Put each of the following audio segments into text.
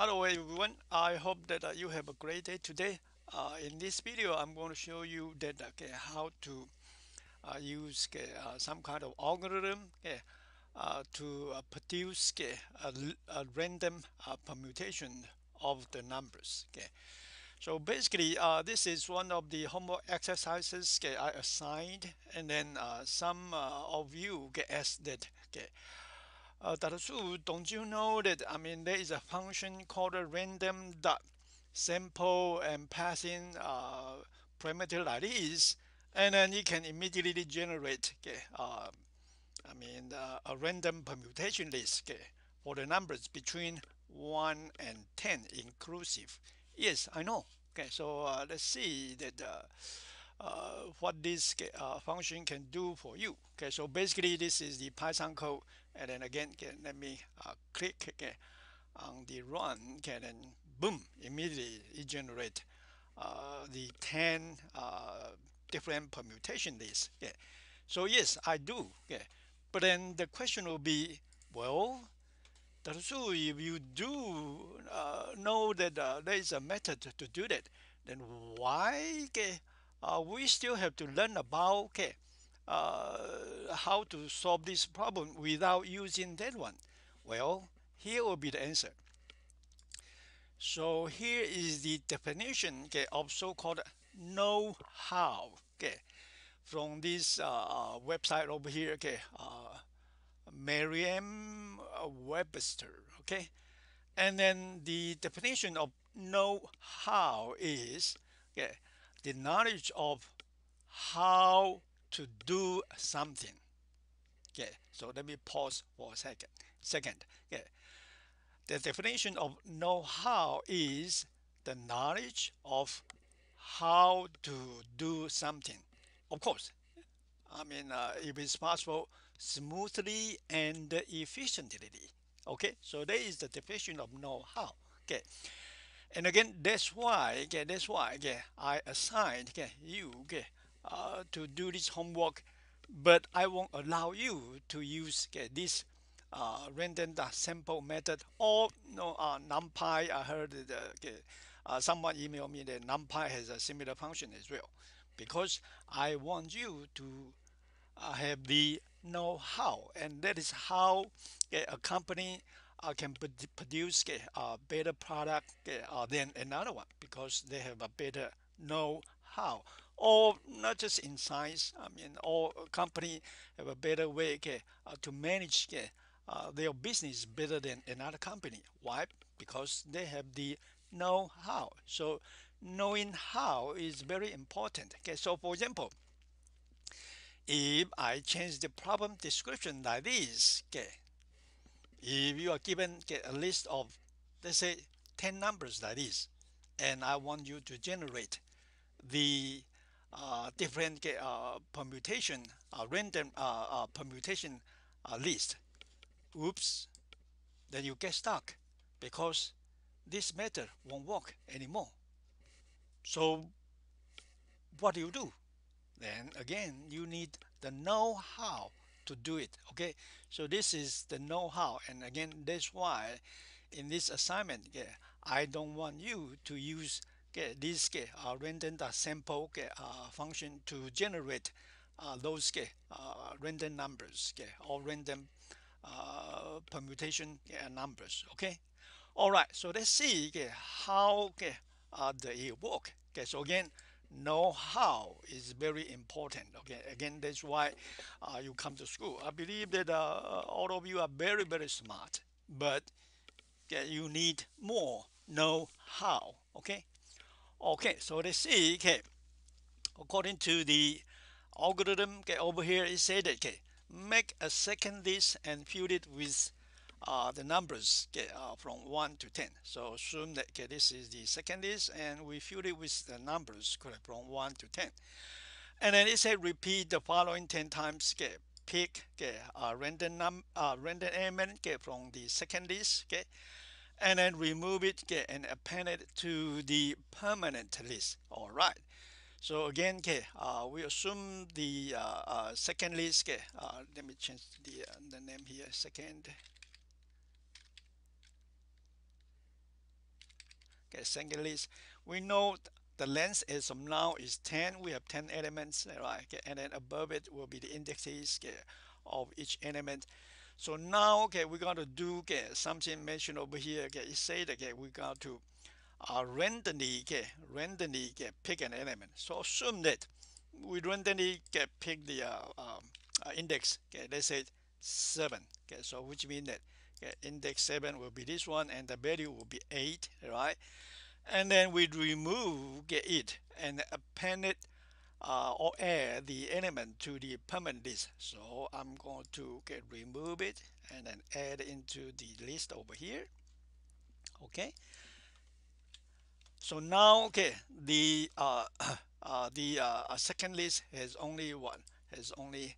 Hello everyone, I hope that uh, you have a great day today. Uh, in this video, I'm going to show you that okay, how to uh, use okay, uh, some kind of algorithm okay, uh, to uh, produce okay, a, a, random permutation of the numbers. Okay. So basically, this is one of the homework exercises okay, I assigned, and then some of you get asked that okay, uh, don't you know that I mean there is a function called random dot sample and passing uh, parameter like this, and then you can immediately generate okay, uh, I mean uh, a random permutation list okay, for the numbers between 1 and 10 inclusive. Yes, I know. Okay, so uh, let's see that uh, uh, what this uh, function can do for you. Okay, so basically this is the Python code, and then again, okay, let me uh, click okay, on the run, okay, and boom, immediately it generate uh, the 10 uh, different permutation. Okay. So yes, I do. But then the question will be, well, so if you do uh, know that there is a method to do that, then why okay, uh, we still have to learn about okay, uh, how to solve this problem without using that one. Well, here will be the answer. So here is the definition okay, of so-called know-how okay, from this uh, uh website over here, okay, uh, Merriam-Webster, okay, and then the definition of know-how is okay, the knowledge of how to do something. Okay so let me pause for a second. Second okay. The definition of know-how is the knowledge of how to do something. Of course I mean uh, if it's possible smoothly and efficiently. Okay so that is the definition of know-how. Okay and again that's why okay that's why okay I assigned okay you okay uh, to do this homework. But I won't allow you to use okay, this uh, random sample method. Or no uh, numpy I heard that okay, uh, someone emailed me that numpy has a similar function as well. Because I want you to uh, have the know-how. And that is how okay, a company can produce a better product uh, than another one because they have a better know-how or not just in science I mean all company have a better way uh, to manage uh, their business better than another company. Why? Because they have the know-how. So knowing how is very important. Okay so for example if I change the problem description like this okay if you are given get a list of let's say 10 numbers like this and I want you to generate the uh, different uh, permutation uh, random uh, uh, permutation uh, list. Oops then you get stuck because this method won't work anymore. So what do you do? Then again you need the know-how to do it okay? So this is the know-how and again that's why in this assignment okay, I don't want you to use okay, this okay, uh, random sample okay, uh, function to generate uh, those okay, uh, random numbers okay, or random uh, permutation numbers okay? All right so let's see okay, how okay, uh, they work. Okay so again know how is very important okay? Again that's why uh, you come to school. I believe that uh, all of you are very very smart but okay, you need more know how okay? Okay so let's see okay. According to the algorithm okay over here it said that okay make a second list and fill it with uh, the numbers get uh, from 1 to 10 so assume that okay, this is the second list and we fill it with the numbers okay, from 1 to 10 and then it said repeat the following 10 times okay, pick okay, a random num uh, random element okay, from the second list okay and then remove it okay, and append it to the permanent list. All right. So again okay uh, we assume the uh, uh, second list okay uh, let me change the, uh, the name here second okay second list. We know the length as of now is 10 we have 10 elements right okay, and then above it will be the indexes okay, of each element. So now okay we're going to do okay, something mentioned over here okay. It said okay we're going to uh, randomly okay, randomly okay, pick an element. So assume that we randomly okay, pick the uh, um, uh, index okay let's say 7 okay. So which means that okay, index 7 will be this one and the value will be 8 right? And then we remove it and append it uh, or add the element to the permanent list. So I'm going to get remove it and then add into the list over here. Okay. So now okay the uh, uh, the uh, second list has only one has only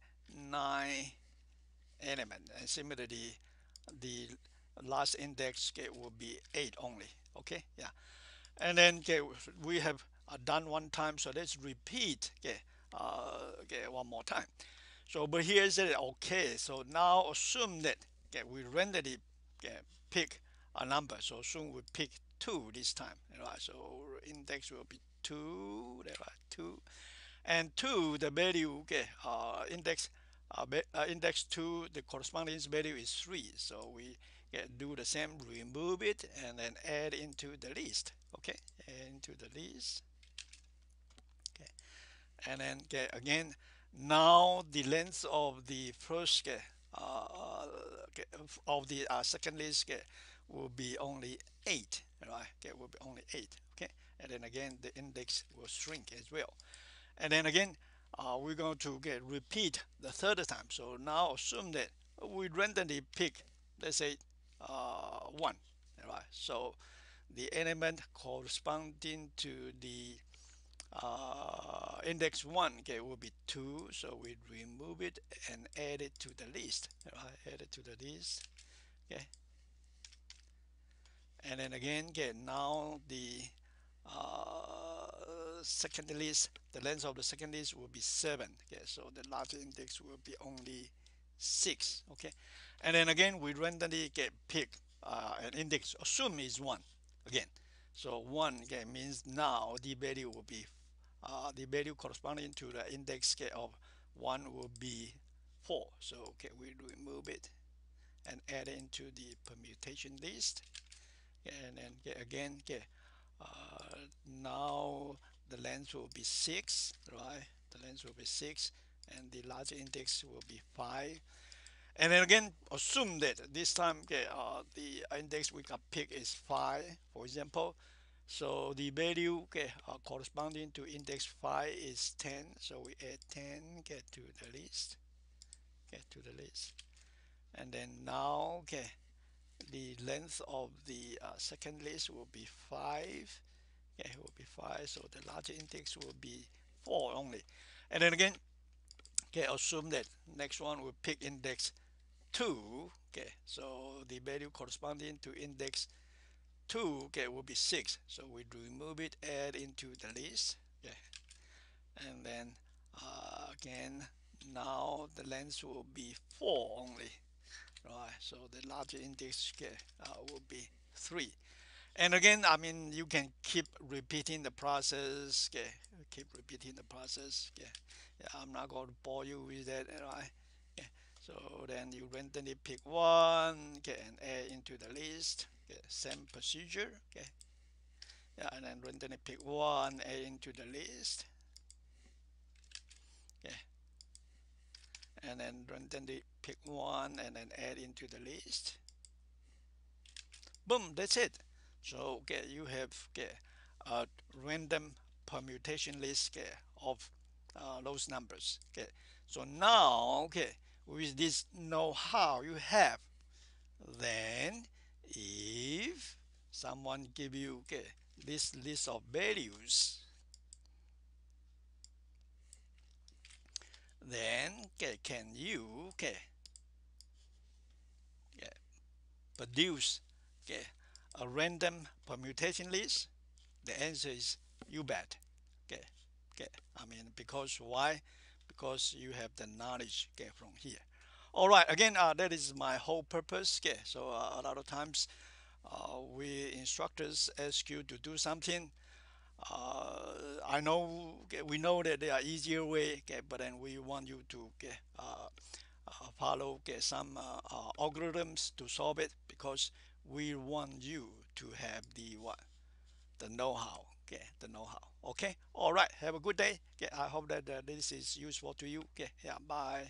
nine element. And similarly the last index okay, will be eight only okay? Yeah. And then okay, we have uh, done one time so let's repeat okay, uh, okay one more time. So but here is it okay so now assume that okay, we randomly okay, pick a number. So assume we pick 2 this time right? So index will be 2 there are 2 and 2 the value okay uh, index uh, uh, index 2 the corresponding value is 3 so we do the same remove it and then add into the list okay? Into the list okay? And then get again now the length of the first okay, uh, of the uh, second list will be only 8 right? Okay will be only 8 okay? And then again the index will shrink as well. And then again uh, we're going to get repeat the third time. So now assume that we randomly pick let's say uh, 1 right? So the element corresponding to the uh, index 1 okay will be 2 so we remove it and add it to the list right? Add it to the list okay? And then again okay now the uh, second list the length of the second list will be 7 okay? So the larger index will be only 6 okay? And then again we randomly get pick uh, an index assume is 1 again. So 1 okay, means now the value will be uh, the value corresponding to the index of 1 will be 4 so okay we remove it and add it into the permutation list. And then again okay uh, now the length will be 6 right? The length will be 6 and the larger index will be 5 and then again assume that this time okay, uh, the index we can pick is 5 for example. So the value okay, uh, corresponding to index 5 is 10 so we add 10 get to the list get to the list. And then now okay the length of the uh, second list will be 5 okay, it will be 5 so the larger index will be 4 only. And then again okay assume that next one will pick index 2 okay so the value corresponding to index 2 okay will be 6 so we remove it add into the list okay. And then uh, again now the length will be 4 only. Right so the larger index okay, uh, will be 3 and again I mean you can keep repeating the process okay? Keep repeating the process okay? Yeah, I'm not going to bore you with that right okay. so then you randomly pick one okay and add into the list okay? Same procedure okay? Yeah and then randomly pick one add into the list okay? And then randomly pick one and then add into the list. Boom that's it so okay you have okay a random permutation list okay, of uh, those numbers okay. So now okay with this know-how you have then if someone give you okay this list of values then okay, can you okay, yeah, produce okay, a random permutation list? The answer is you bet. Okay okay. I mean because why? Because you have the knowledge okay from here. All right again uh, that is my whole purpose okay. So uh, a lot of times uh, we instructors ask you to do something. Uh, I know okay, we know that there are easier way okay, but then we want you to okay, uh, uh, follow okay, some algorithms to solve it because we want you to have the what? The know-how. Okay the know-how. Okay? All right. Have a good day. Okay i hope that uh, this is useful to you. Okay yeah bye